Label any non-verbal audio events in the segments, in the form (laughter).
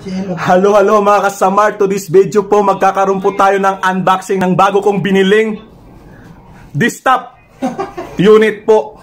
Hello. Hello, mga kasamar. To this video po, magkakaroon po tayo ng unboxing ng bago kong biniling desktop (laughs) unit po.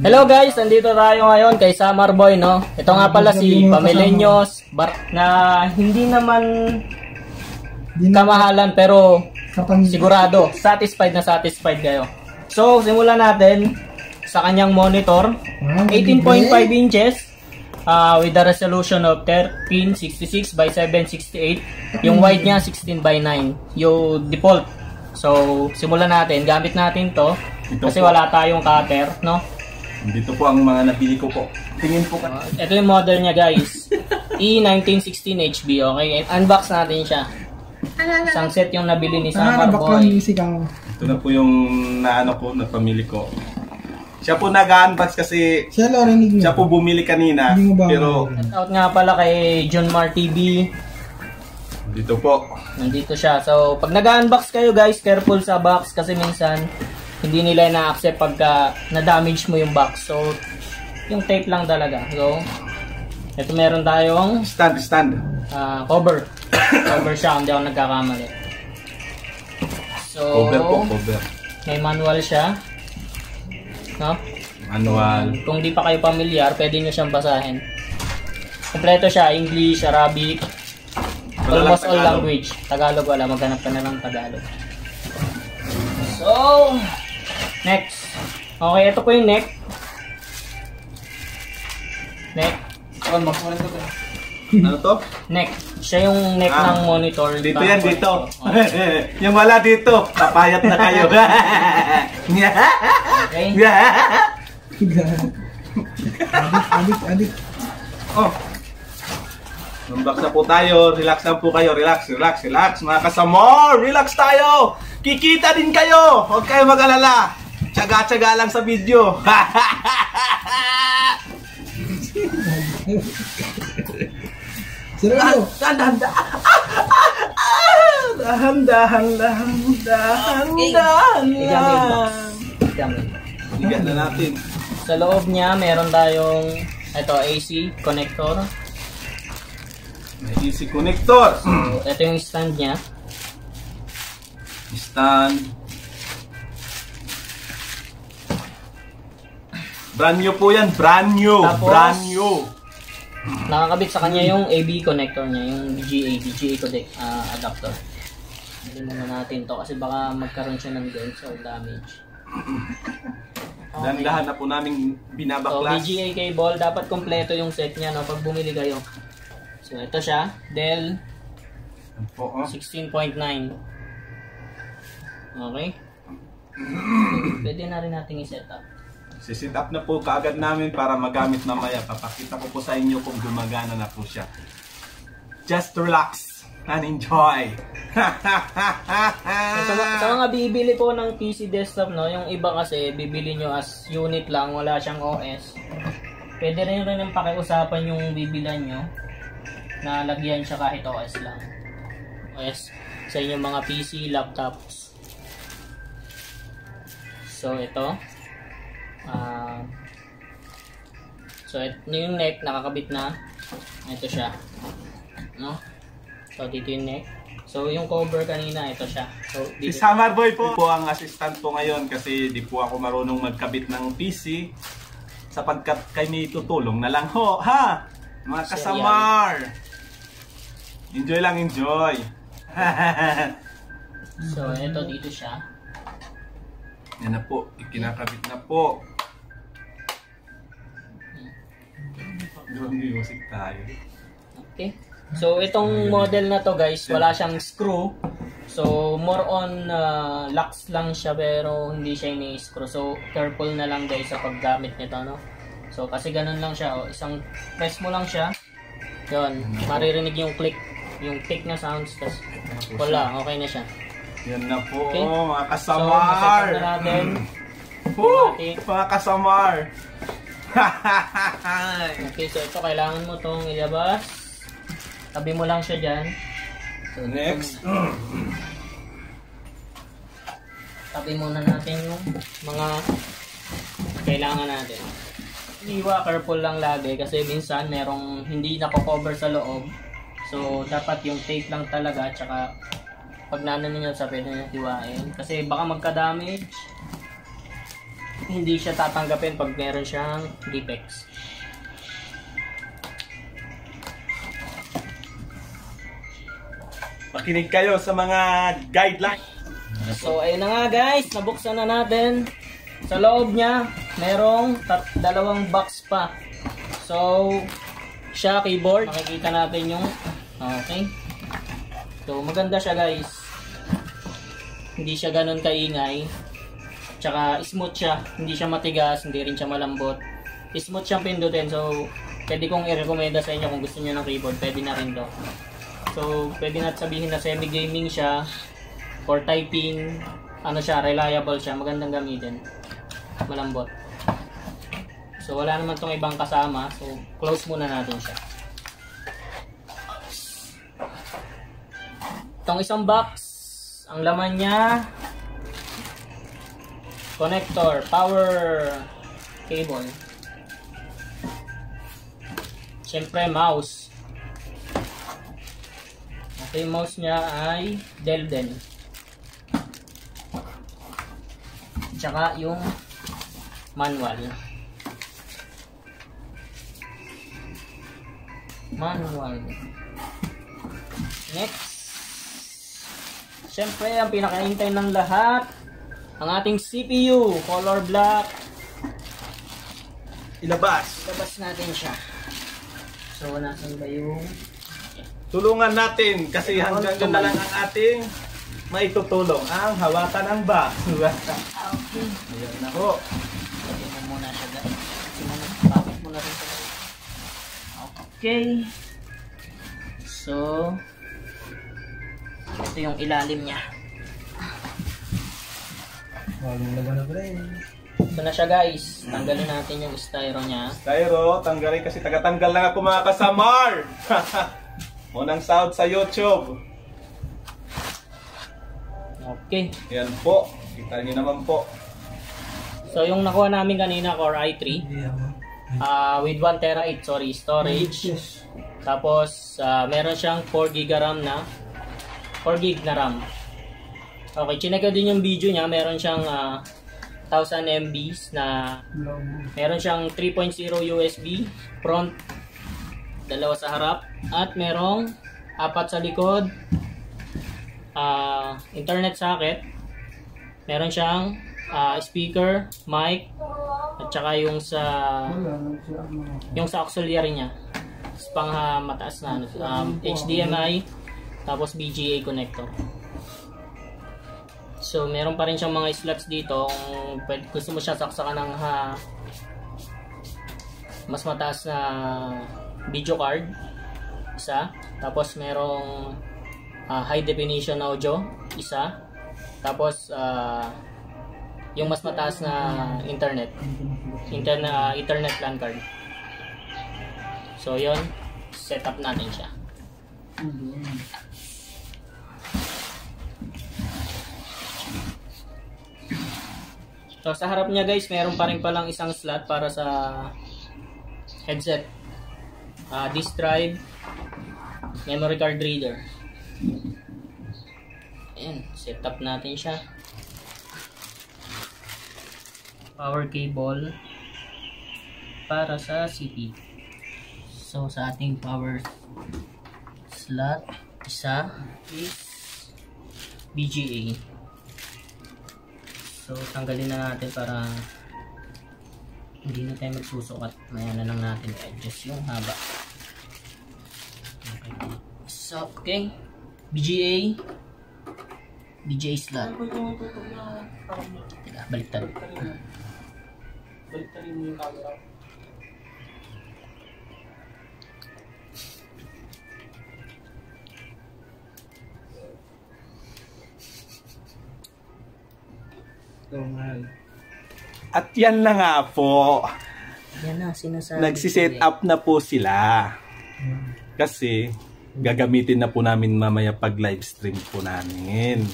Hello guys, nandito tayo ngayon kay Summer Boy, no? Ito nga pala si Pamelenyos, bar na hindi naman kamahalan pero sigurado, satisfied na satisfied kayo. So, simulan natin sa kanyang monitor, Wow, 18.5 inches uh, with a resolution of 1366 by 768. Yung wide niya 16 by 9, yung default. So, simulan natin. Gamit natin to Ito kasi po. wala tayong cutter, no? Dito po ang mga nabili ko po. Tingin po ka. Uh, ito yung model niya guys. E1916HB, okay? Unbox natin siya. Isang set yung nabili ni Ah, Summer background Boy. music ako. Ito na po yung naano ko, na pamili ko. Siya po nag-unbox kasi Si Hello, rinig siya po bumili kanina. Hindi mo ba Pero? Out nga pala kay John Mar TV. dito po. Nandito siya. So, pag nag-unbox kayo guys, careful sa box kasi minsan hindi nila na-accept pagka na-damage mo yung box. So, yung tape lang talaga. So, ito meron tayong Stand, stand. ah, cover. (coughs) cover siya, hindi ako nagkakamali. So, Cover po, cover. may manual siya. No? Manual. Kung di pa kayo pamilyar, pwede nyo siyang basahin. Kompleto siya, English, Arabic, Wala almost all language. Tagalog wala, maghanap ka na lang Tagalog. So, next. Okay, ito po yung neck. Neck. Ano to? Neck. Siya yung neck Ah, ng monitor. Dito yan, dito. oh, (laughs) yung wala dito. Papayat na kayo. (laughs) Okay? Adik, adik, adik. oh. Unbox na po tayo. Relax lang po kayo. Relax, relax, relax. Mga kasamor, relax tayo. Kikita din kayo. Huwag kayo mag-alala. Tsaga-tsaga lang sa video. (laughs) Si Hello. Dahan, dahan, dahan, dahan, dahan. Gamit. Bigyan na natin. Sa loob niya, meron tayong ito AC connector. May easy connector. So, ito yung stand niya. Stand. Brand new po yan. Brand new. Tapos, brand new. Nakakabit sa kanya yung AB connector niya, yung BGA, BGA codec ah, adapter. Hindi muna natin to kasi baka magkaroon siya ng dents or damage. (laughs) Dahan-dahan na po namin So, binabaklas. BGA cable, dapat kompleto yung set niya no, pag bumili kayo. So, ito siya, Dell Yan po, oh. 16.9. Okay? (clears throat) Pwede na rin natin i-set up. Sisit up na po kaagad namin para magamit mamaya. Papakita ko po sa inyo kung gumagana na po siya. Just relax and enjoy. So, (laughs) sa, sa mga bibili po ng PC desktop, no, yung iba kasi bibili nyo as unit lang, wala siyang OS. Pwede rin rin yung pakiusapan yung bibilan nyo na lagyan siya kahit OS lang. OS sa inyong mga PC, laptops. So, ito. Ah so, it, yung neck, nakakabit na. Ito siya. No? So, dito yung neck. So, yung cover kanina, ito siya. So, Si dito. Summer Boy po, po ang assistant po ngayon kasi di po ako marunong magkabit ng PC sapagkat kami tutulong na lang ho, ha? Mga kasamar! Enjoy lang, enjoy! (laughs) So, ito dito siya. Yan na po, ikinakabit na po. Music tayo. Okay. So, itong model na to guys, wala siyang screw. So, more on uh, locks lang siya pero hindi siya ini-screw. So, careful na lang guys sa paggamit nito, no? So, kasi ganun lang siya. Oh. Isang press mo lang siya. Yun. Maririnig yung click. Yung click na sounds. Tapos, wala. Okay na siya. Yan na po, Okay. mga So, kasamar! na natin. Woo! Okay. Mga kasamar! (laughs) Okay, so ito kailangan mo tong ilabas. Tabi mo lang siya dyan. so next, tabi muna natin yung mga kailangan natin. Iwa, careful lang lagi kasi minsan merong hindi nako-cover sa loob. So, dapat yung tape lang talaga tsaka pag nanan ninyo sa pwede nyo tiwain. Kasi baka magka-damage. Hindi siya tatanggapin pag meron siyang defects. Makinig kayo sa mga guidelines. So, ayun na nga guys, nabuksan na natin. Sa loob niya, merong dalawang box pa. So, siya keyboard. Makikita natin yung, okay. So, maganda siya guys. Hindi siya ganun kaingay. Tsaka smooth siya. Hindi siya matigas, hindi rin siya malambot. Smooth siyang pindutin. So, pwede kong i-recommenda sa inyo kung gusto niyo ng keyboard. Pwede na rin to. So, pwede na sabihin na semi-gaming siya for typing. Ano siya, reliable siya. Magandang gamitin. Malambot. So, wala naman tong ibang kasama. So, close muna natin siya. Itong isang box, ang laman niya, connector, power cable. Siyempre, mouse. Yung mouse niya ay Delden. Tsaka yung manual. Manual. Next. Siyempre, ang pinakaintay ng lahat, ang ating CPU, color black. Ilabas. Labas natin siya. So, nasan ba yung... Tulungan natin kasi hanggang doon na lang ang ating maitutulong ang hawakan ng box. (laughs) Okay. Ayan na po. Lagyan mo muna siya guys. Bakit muna rin siya. Okay. So, ito yung ilalim niya. Bagong laban na pala eh. Ito na siya guys. Tanggalin natin yung styro niya. Styro, tanggalin kasi tagatanggal lang ako mga kasamar. (laughs) Unang sound sa YouTube. Okay. Yan po. Kita niyo naman po. So, yung nakuha namin kanina, Core i3. Hindi ako. ah with 1 tera 8 sorry, storage. Tapos, ah, meron siyang 4 GB RAM na 4 GB na RAM. Okay, chinek ko din yung video niya. Meron siyang ah, 1000 MBs na meron siyang 3.0 USB front, dalawa sa harap, at merong apat sa likod, ah, internet socket, meron siyang ah, speaker, mic, at saka yung sa yung sa auxiliary niya. Pang ah, mataas na ano, um, HDMI tapos BGA connector so meron pa rin siyang mga slots dito kung pwede, gusto mo siya saksakan ng ha, mas mataas na video card isa. Tapos merong ah, high definition audio isa. Tapos ah, yung mas mataas na internet. Internet ah, ethernet LAN card. So yon setup natin siya so sa harap niya guys meron pa rin palang isang slot para sa headset Ah, disk drive memory card reader Ayan, setup natin siya power cable para sa CPU. So sa ating power slot, isa is BGA. So tanggalin na natin para hindi na tayo magsusukat. Maya na lang natin i-adjust yung haba. Okay. So, okay. BGA. BGA slot. Teka, baliktad. Baliktarin mo yung camera. Mahal. At yan na nga po. Yan na, sinasabi. Nagsiset up na po sila. Kasi gagamitin na po namin mamaya pag live stream po namin.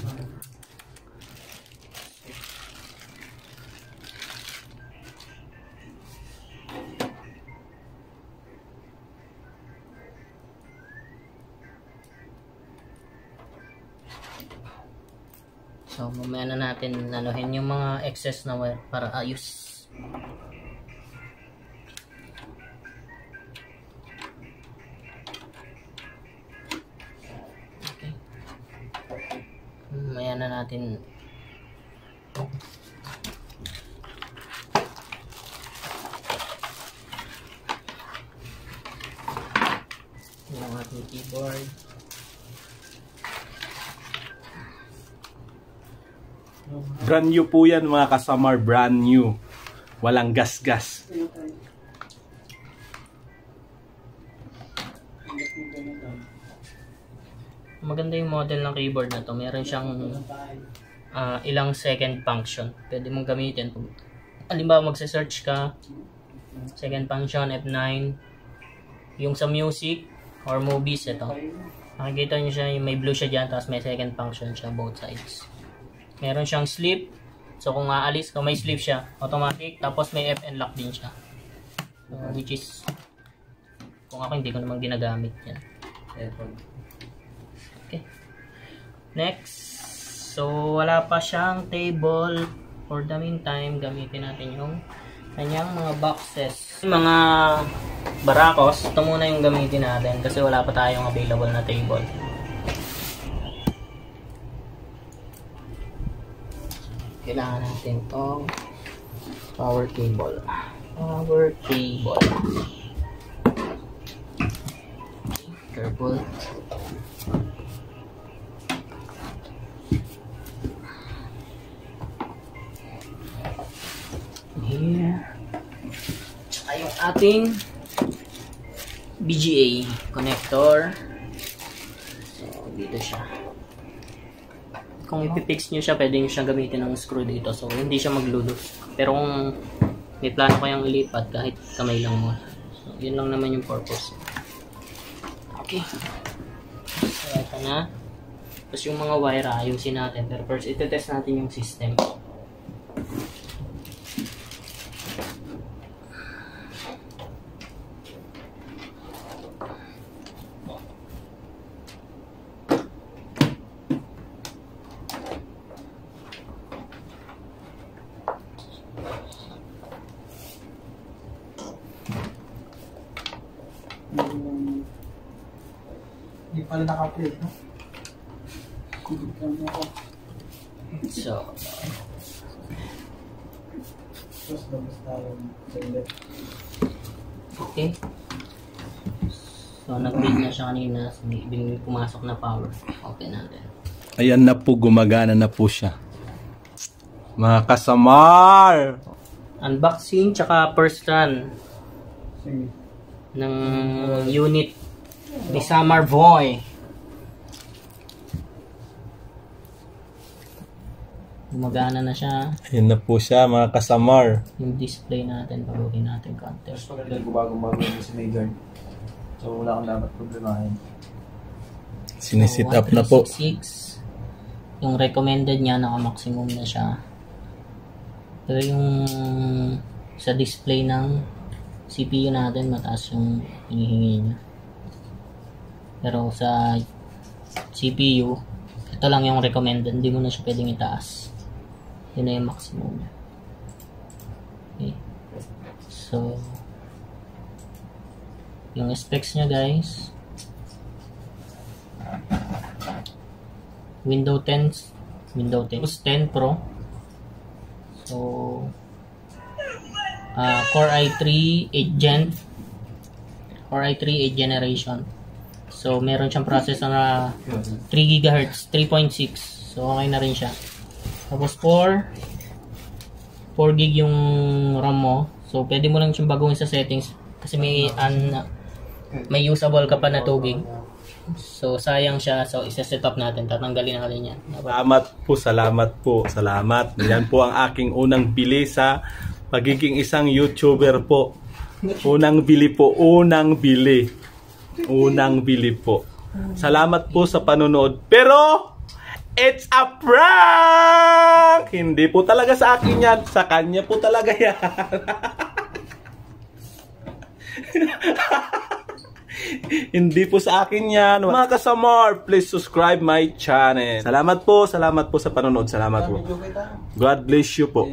So, mamaya na natin anuhin yung mga excess na wire para ayos. Okay. Mamaya na natin yung ating keyboard. Brand new po yan mga kasamar, brand new. Walang gas-gas. Maganda yung model ng keyboard na to. Meron siyang ah, ilang second function. Pwede mong gamitin. Halimbawa, magsa-search ka, second function, F9, yung sa music or movies, ito. Makikita nyo siya, may blue siya dyan, tapos may second function siya, both sides. Meron siyang sleep. So, kung aalis ka, may sleep siya. Automatic. Tapos, may FN lock din siya. So, which is, kung ako, hindi ko naman ginagamit yan. Okay. Next. So, wala pa siyang table. For the meantime, gamitin natin yung kanyang mga boxes. Mga barakos, ito muna yung gamitin natin kasi wala pa tayong available na table. Kailangan natin itong power cable. Power cable. Careful. Here. Tsaka yung ating BGA connector. So, dito siya. Kung ipipix nyo siya, pwede nyo siyang gamitin ng screw dito. So, hindi siya maglulus. Pero kung may plano kayang ilipat, kahit kamay lang mo. So, yun lang naman yung purpose. Okay. So, ito na. Tapos yung mga wire, ayusin natin. Pero first, ito-test natin yung system. Hindi pala naka-play, no? Ano ako? So, Tapos labas tayo sa okay. So, nag-read na siya kanina. So, biglang pumasok na power. Okay natin. Ayan na po, gumagana na po siya. Mga kasamar! Unboxing, tsaka first run ng unit ni Samar Boy. Gumagana na siya. Ayan na po siya, mga kasamar. Yung display natin, paguhin natin counter. Mas maganda kung bagong-bago yung sa Mayguard. So, wala kang dapat problemahin. Sinisit up na po. 1366. Yung recommended niya, naka-maximum na siya. Pero yung sa display ng CPU natin, mataas yung hinihingi niya. Pero sa CPU, ito lang yung recommended. Hindi mo na siya pwedeng itaas. Yun na yung maximum niya. Okay. So, yung specs niya guys, Windows 10 Windows 10 Windows 10 Pro so ah, Core i3 8 Gen Core i3 8 generation so meron siyang processor na 3 GHz 3.6 so okay na rin siya tapos 4 4 gig yung RAM mo so pwede mo lang siyang baguhin sa settings kasi may an may usable ka pa na 2 gig So, sayang siya. So, isa-set up natin. Tatanggalin natin yan. Salamat po, salamat po, salamat. Yan po ang aking unang bili sa pagiging isang YouTuber po. Unang bili po, unang bili. Unang bili po. Salamat po sa panonood. Pero, it's a prank! Hindi po talaga sa akin yan. Sa kanya po talaga yan. (laughs) Hindi po sa akin yan. Mga kasamar, please subscribe my channel. Salamat po, salamat po sa panonood. Salamat po. God bless you po.